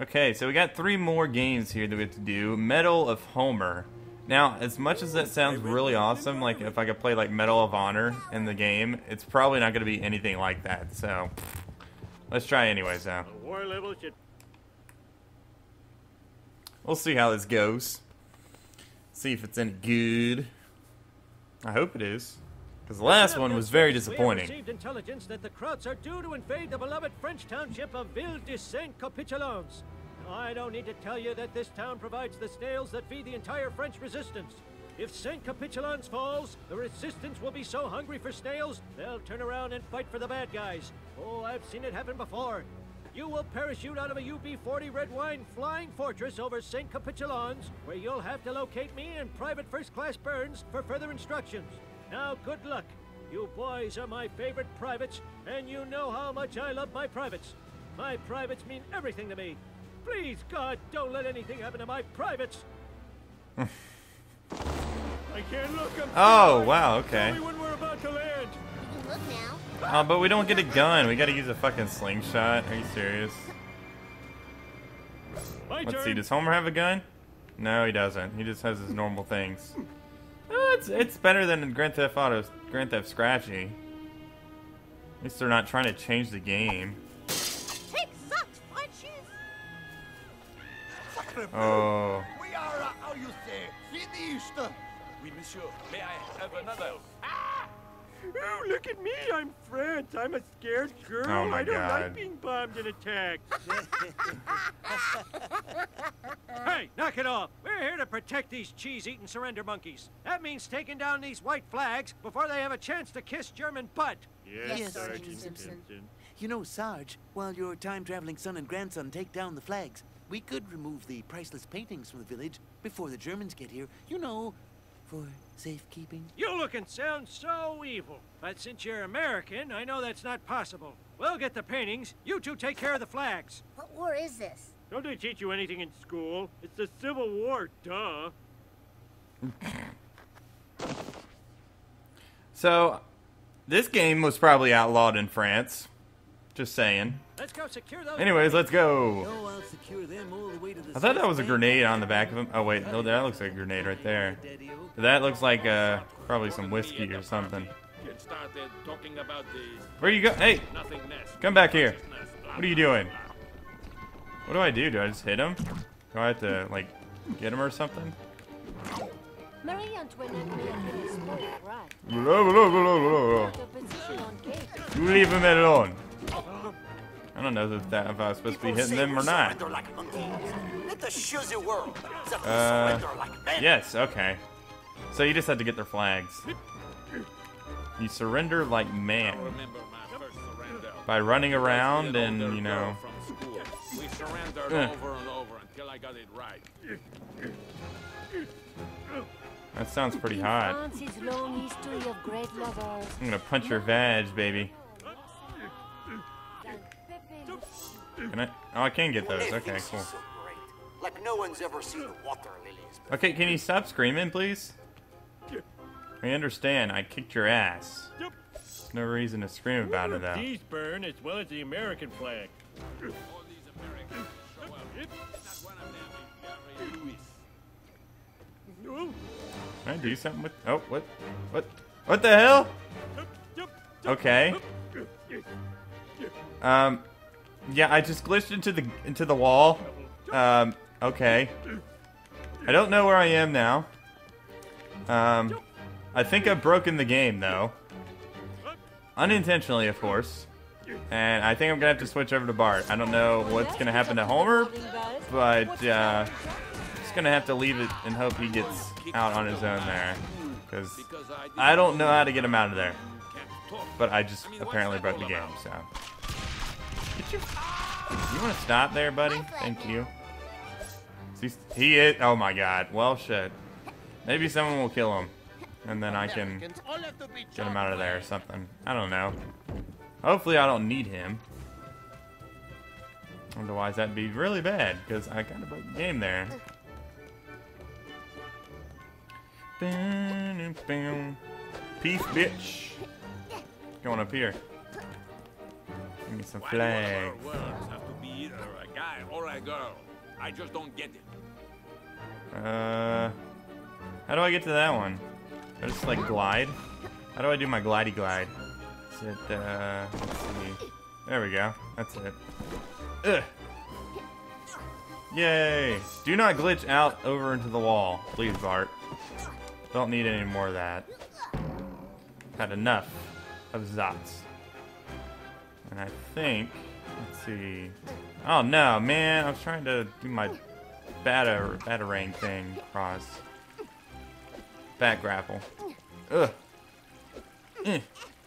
Okay, so we got three more games here that we have to do. Medal of Homer. Now, as much as that sounds really awesome, like if I could play like Medal of Honor in the game, it's probably not going to be anything like that. So, let's try anyways. Though War level should we'll see how this goes. See if it's any good. I hope it is, because the last one was very We disappointing. received intelligence that the Krauts are due to invade the beloved French township of Ville de Saint Capitulons. I don't need to tell you that this town provides the snails that feed the entire French resistance. If Saint Capitulons falls, the resistance will be so hungry for snails, they'll turn around and fight for the bad guys. Oh, I've seen it happen before. You will parachute out of a UB-40 Red Wine flying fortress over St. Capitulons, where you'll have to locate me and Private First Class Burns for further instructions. Now, good luck. You boys are my favorite privates, and you know how much I love my privates. My privates mean everything to me. Please, God, don't let anything happen to my privates. I can't look. I'm Oh, scared. wow, Tell okay. me when we're about to land. You can look now. Oh, but we don't get a gun. We gotta use a fucking slingshot. Are you serious? My Let's turn. see. Does Homer have a gun? No, he doesn't. He just has his normal things. It's it's better than Grand Theft Auto, Grand Theft Scratchy. At least they're not trying to change the game. Take that, Frenchies! Oh, We are, uh, how you say, finished. Oui, monsieur. May I have another? Oh, look at me! I'm France. I'm a scared girl. Oh, my I don't God. like being bombed and attacked. hey, knock it off! We're here to protect these cheese-eating surrender monkeys. That means taking down these white flags before they have a chance to kiss German butt. Yes, Sergeant Simpson. You know, Sarge, while your time-traveling son and grandson take down the flags, we could remove the priceless paintings from the village before the Germans get here. You know, for safekeeping. You look and sound so evil. But since you're American, I know that's not possible. We'll get the paintings. You two take care of the flags. What war is this? Don't they teach you anything in school? It's the Civil War, duh. so this game was probably outlawed in France. Just saying. Let's go secure those. Anyways, let's go. I'll secure them all the way to the I thought that was a grenade on the back of him. Oh wait, no, that looks like a grenade right there. That looks like uh, probably some whiskey or something. Get started talking about this. Where you go? Hey, Nothingness. come back here. What are you doing? What do I do? Do I just hit him? Do I have to like get him or something? Marie Antoinette. You leave him alone. I don't know if that if I was supposed to be hitting them or not. Like. Let us show the world Uh, like men. Yes, okay. So you just had to get their flags. You surrender like man Remember my first surrender. by running around and you know. We surrendered Eh. over and over until I got it right. That sounds pretty hot. France's long history of great lovers. I'm gonna punch your vag, baby. Can I? Oh, I can get those. Okay, cool. Like no one's ever seen water lilies. Okay, can you stop screaming, please? I understand. I kicked your ass. Yep. No reason to scream about it though. These burn as well as the American flag. All these Americans show up. Not one of them is Jerry Lewis. Ooh. Can I do something with? Oh, what? What? What the hell? Okay. Um, yeah, I just glitched into the into the wall. Um, okay. I don't know where I am now. Um, I think I've broken the game though, unintentionally, of course. And I think I'm gonna have to switch over to Bart. I don't know what's gonna happen to Homer, but uh, just gonna have to leave it and hope he gets out on his own there, because I, don't know how to get him out of there. But I just apparently broke the game, so. Get your. You want to stop there, buddy? Thank you. He's, he is. Oh my god. Well, shit. Maybe someone will kill him. And then I can get him out of there or something. I don't know. Hopefully, I don't need him. Otherwise, that'd be really bad because I kind of broke the game there. Peace, bitch. Going up here. Give me some Why do our flags. have to be you're a guy or a girl. I just don't get it. Uh, how do I get to that one? I just like glide. How do I do my glidey glide? Is it? Uh, let's see. There we go. That's it. Ugh. Yay! Do not glitch out over into the wall, please, Bart. Don't need any more of that. Had enough of Zots. And I think, let's see. Oh no, man! I was trying to do my batter batarang thing across. Back grapple. Ugh. Eh,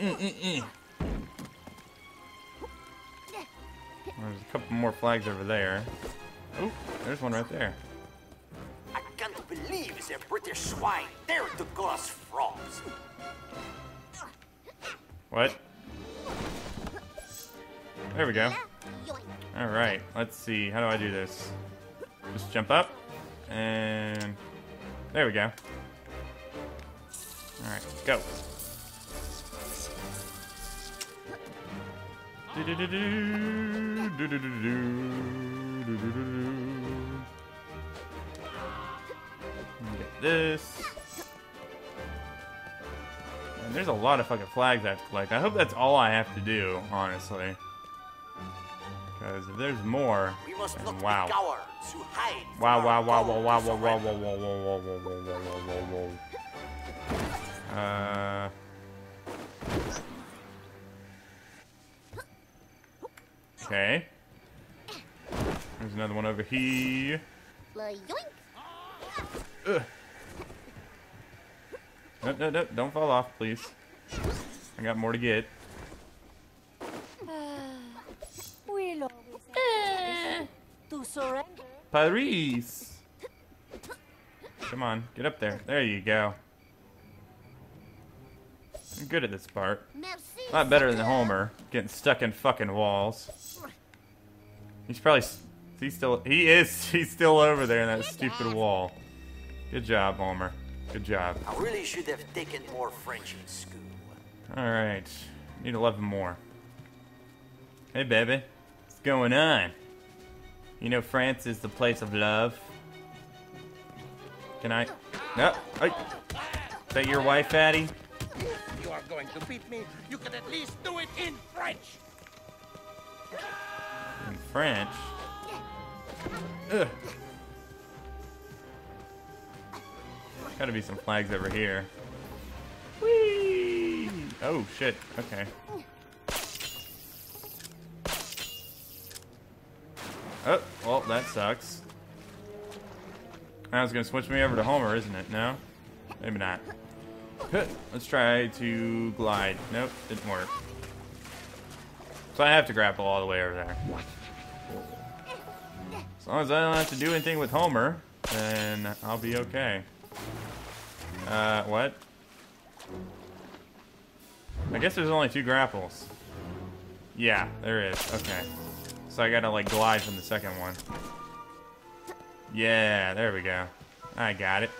eh, eh. There's a couple more flags over there. Oh, there's one right there. I can't believe they're British swine to call us frogs. What? There we go. Alright, let's see. How do I do this? Just jump up. And... There we go. Alright, go. Get this. And there's a lot of fucking flags I have to collect. I hope that's all I have to do, honestly. Because if there's more, We must then not wow. be cowards who hide. from Wow, our wow, wow, wow, wow, wow, wow, wow, wow, wow, wow, wow, wow, wow, wow, wow, wow. Uh. Okay. There's another one over here. Yoink. Ugh. No, no, no, don't fall off, please. I got more to get. We'll always have to surrender. Paris! Come on, get up there. There you go. I'm good at this part. Merci. A lot better than. Homer, getting stuck in fucking walls. He's probably, s- he's still, he is, he's still over there in that stupid wall. Good job, Homer. Good job. I really should have taken more French in school. Alright, need 11 more. Hey, baby. What's going on? You know France is the place of love? Can I? No. Hey. Is that your wife, Fatty? You are going to beat me. You can at least do it in French. In French. Ugh. Gotta be some flags over here. Whee! Oh shit. Okay. Oh, well, that sucks. Now it's gonna switch me over to Homer, isn't it? No? Maybe not. Let's try to glide. Nope, didn't work. So I have to grapple all the way over there. As long as I don't have to do anything with Homer, then I'll be okay. Uh, what? I guess there's only two grapples. Yeah, there is. Okay. So I gotta, like, glide from the second one. Yeah, there we go. I got it.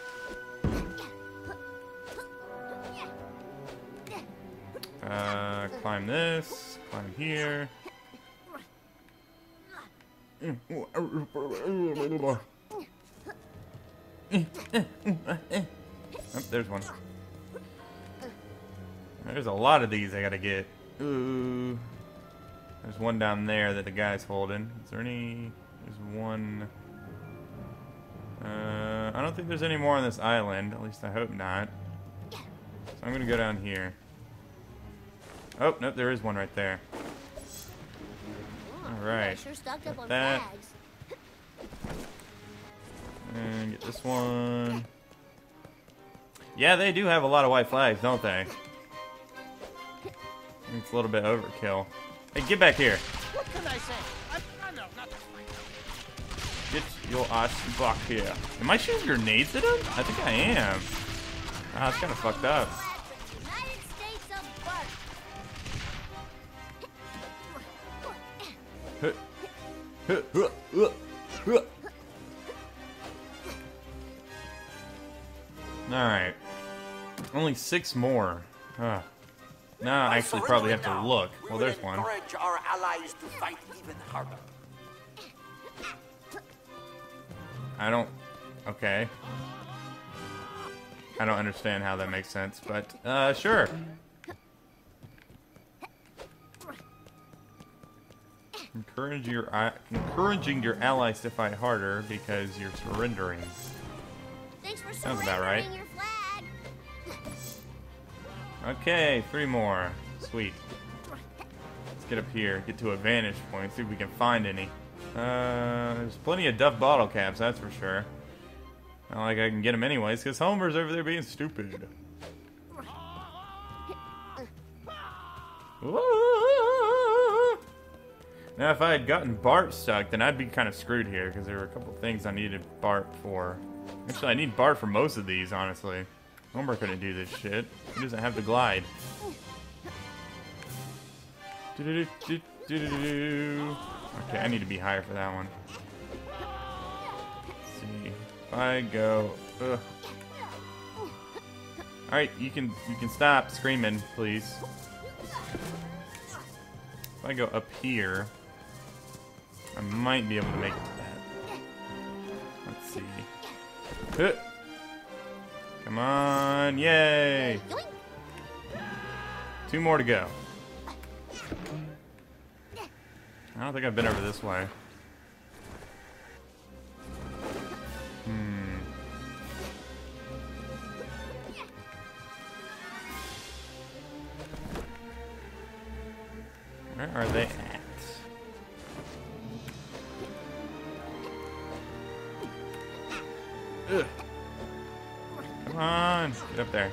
Uh, climb this, climb here. Oh, there's one. There's a lot of these I gotta get. Ooh. There's one down there that the guy's holding. Is there any... There's one... Uh, I don't think there's any more on this island. At least I hope not. So I'm gonna go down here. Oh, nope, there is one right there. Alright. Sure That-. And get this one. Yeah, they do have a lot of white flags, don't they? It's a little bit overkill. Hey, get back here. What can I say? I'm runner, not a fighter. Get your ass back here. Am I shooting grenades at him? I think I am. Ah, it's kind of fucked up. Alright. Only six more. Huh. Now I actually probably have to look. we Well, there's one. encourage our allies to fight even harder. I don't... Okay. I don't understand how that makes sense, but, uh, sure. Encourage your, uh, encouraging your allies to fight harder because you're surrendering. Thanks for Sounds surrendering about right. Okay, three more. Sweet. Let's get up here, get to a vantage point, see if we can find any. Uh, there's plenty of Duff bottle caps, that's for sure. Not like I can get them anyways, because Homer's over there being stupid. Now, if I had gotten Bart stuck, then I'd be kind of screwed here, because there were a couple things I needed Bart for. Actually, I need Bart for most of these, honestly. Homer couldn't do this shit. He doesn't have the glide. Do-do-do-do-do-do-do. Okay, I need to be higher for that one. Let's see. If I go. Ugh. All right, you can you can stop screaming, please. If I go up here, I might be able to make it to that. Let's see. Huh. Come on, yay! Two more to go. I don't think I've been over this way. Hmm. Where are they at? Ugh. On, get up there.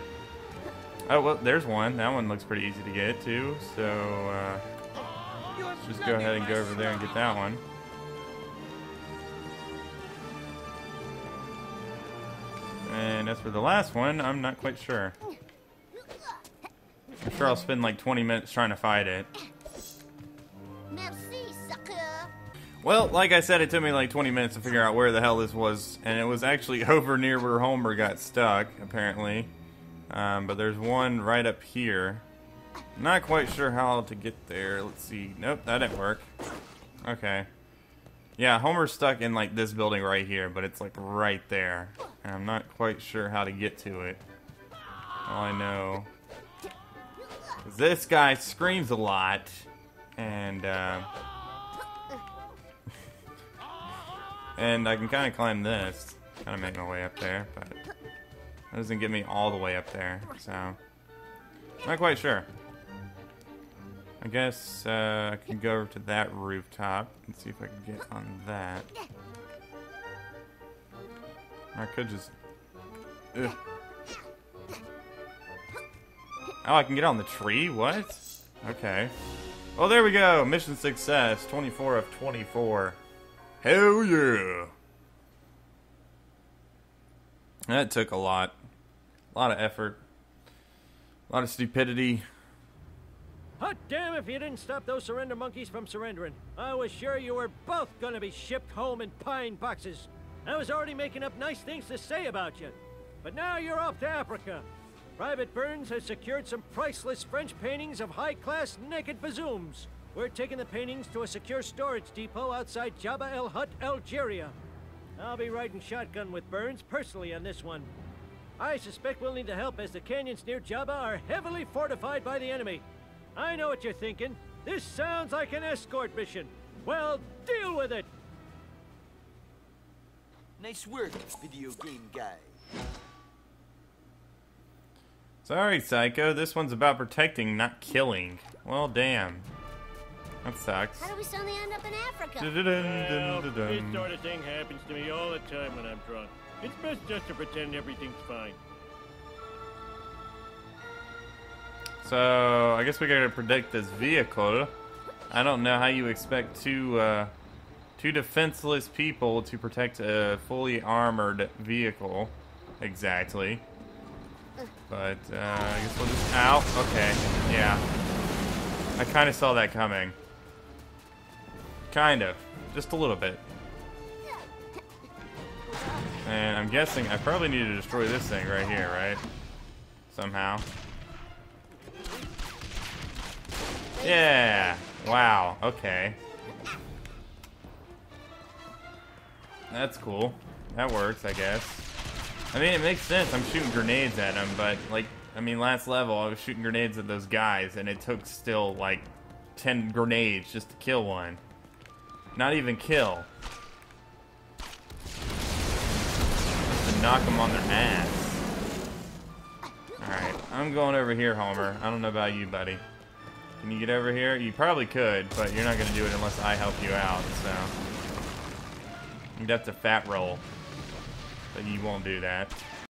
Oh, well, there's one. That one looks pretty easy to get, too. So, uh, just go ahead and go over there and get that one. And as for the last one, I'm not quite sure. I'm sure I'll spend like 20 minutes trying to fight it. Well, like I said, it took me like 20 minutes to figure out where the hell this was, and it was actually over near where Homer got stuck, apparently. Um, but there's one right up here. Not quite sure how to get there. Let's see. Nope, that didn't work. Okay. Yeah, Homer's stuck in like this building right here, but it's like right there. And I'm not quite sure how to get to it. All I know is this guy screams a lot, and uh, and I can kind of climb this, kind of make my way up there, but that doesn't get me all the way up there. So not quite sure. I guess uh, I can go over to that rooftop and see if I can get on that. I could just. Ugh. Oh, I can get on the tree? What? Okay. Oh, there we go. Mission success. 24 of 24. Hell yeah. That took a lot. A lot of effort. A lot of stupidity. Hot damn if you didn't stop those surrender monkeys from surrendering. I was sure you were both gonna be shipped home in pine boxes. I was already making up nice things to say about you. But now you're off to Africa. Private Burns has secured some priceless French paintings of high-class naked bazooms. We're taking the paintings to a secure storage depot outside Jabba El Hut, Algeria. I'll be riding shotgun with Burns personally on this one. I suspect we'll need the help as the canyons near Jabba are heavily fortified by the enemy. I know what you're thinking. This sounds like an escort mission. Well, deal with it! Nice work, video game guy. Sorry, Psycho. This one's about protecting, not killing. Well, damn. That sucks. How do we suddenly end up in Africa? Well, Dun-dun-dun-dun-dun. this sort of thing happens to me all the time when I'm drunk. It's best just to pretend everything's fine. So, I guess we gotta protect this vehicle. I don't know how you expect two, uh, two defenseless people to protect a fully armored vehicle. Exactly. But, uh, I guess we'll just... Ow! Okay. Yeah. I kind of saw that coming. Kind of. Just a little bit. And I'm guessing I probably need to destroy this thing right here, right? Somehow. Yeah. Wow. Okay. That's cool. That works, I guess. I mean, it makes sense. I'm shooting grenades at them, but, like, I mean, last level, I was shooting grenades at those guys, and it took still, like, 10 grenades just to kill one. Not even kill. Just to knock them on their ass. Alright, I'm going over here, Homer. I don't know about you, buddy. Can you get over here? You probably could, but you're not going to do it unless I help you out, so... You'd have to fat roll. But you won't do that.